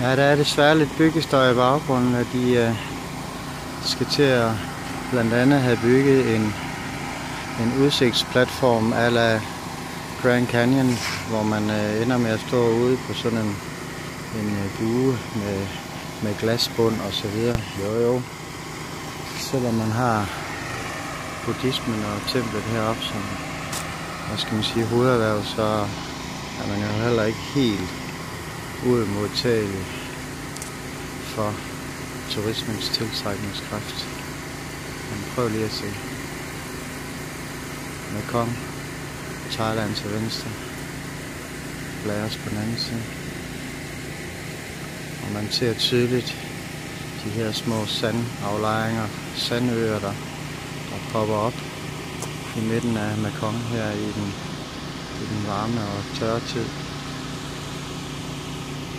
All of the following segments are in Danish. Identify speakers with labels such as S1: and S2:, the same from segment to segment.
S1: Ja, der er desværre lidt byggestøj i baggrunden, at de uh, skal til at blandt andet have bygget en, en udsigtsplatform ala Grand Canyon, hvor man uh, ender med at stå ude på sådan en, en uh, bue med, med glasbund og så videre. Jo jo, selvom man har buddhismen og templet heroppe som, hvad skal man sige, hovederhverv, så er man jo heller ikke helt uimodtagelig for turismens tiltrækningskraft. Men prøv lige at se. Mekong, Thailand til venstre, Laos på den anden side. Og man ser tydeligt de her små sandaflejringer, sandøer, der, der popper op i midten af Mekong her i den, i den varme og tørre tid.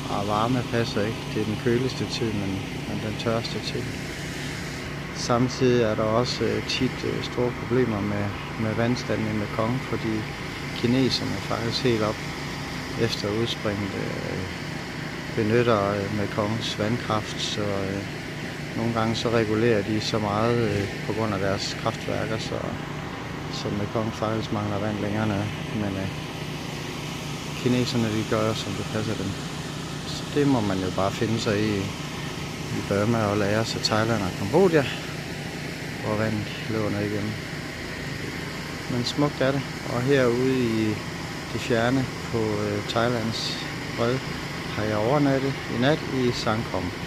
S1: Og varme passer ikke. Det er den køligste tid, men, men den tørste tid. Samtidig er der også øh, tit øh, store problemer med, med vandstanden i Mekong, fordi kineserne faktisk helt op efter udspringet øh, benytter øh, Mekongs vandkraft, så øh, nogle gange så regulerer de så meget øh, på grund af deres kraftværker, så, så Mekong faktisk mangler vand længere ned. Men øh, kineserne de gør som det passer dem. Det må man jo bare finde sig i i Burma og lære sig Thailand og Kambodja, hvor vandet løber ned igennem. Men smukt er det. Og herude i det fjerne på øh, Thailands bred har jeg overnattet i nat i Sangkom.